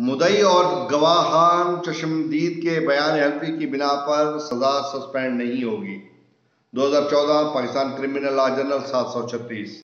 मुदई और गवाहान चशमदीद के बयान हल्फी की बिना पर सजा सस्पेंड नहीं होगी। 2014 पाकिस्तान क्रिमिनल लॉ जनरल सात सौ छत्तीस।